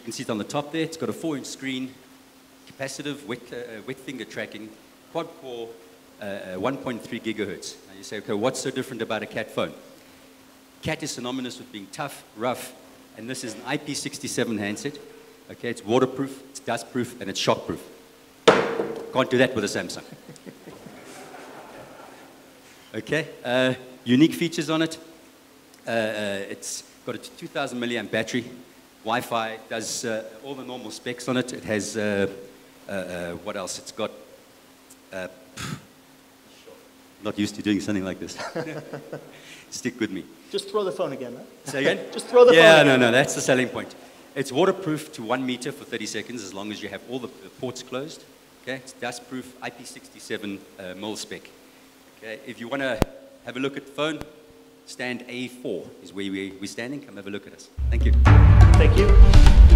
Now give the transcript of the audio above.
can see it on the top there. It's got a four-inch screen, capacitive, wet, uh, wet finger tracking, quad-core, uh, uh, 1.3 gigahertz. Now you say, okay, what's so different about a CAT phone? CAT is synonymous with being tough, rough, and this is an IP67 handset. Okay, it's waterproof, it's dustproof, and it's shockproof. Can't do that with a Samsung. Okay, uh, unique features on it. Uh, uh, it's got a 2,000 milliamp battery, Wi-Fi, does uh, all the normal specs on it. It has, uh, uh, uh, what else? It's got, uh, not used to doing something like this. Stick with me. Just throw the phone again. Huh? Say again? Just throw the yeah, phone Yeah, no, no, that's the selling point. It's waterproof to one meter for 30 seconds as long as you have all the the ports closed. Okay, it's dustproof, IP67 uh, mil spec. Okay, if you want to have a look at the phone, stand A4 is where we, we're standing. Come have a look at us. Thank you. Thank you.